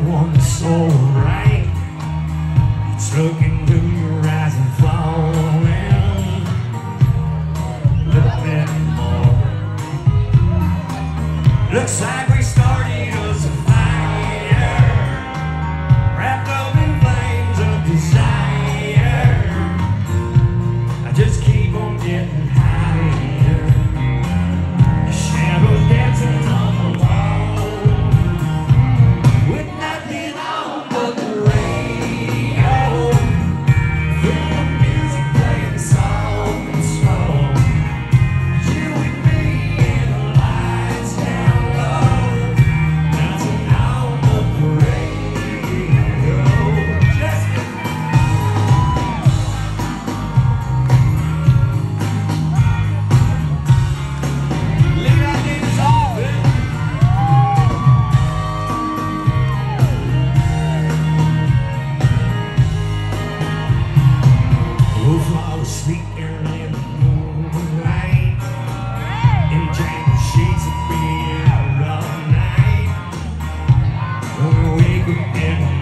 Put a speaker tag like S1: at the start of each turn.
S1: one so we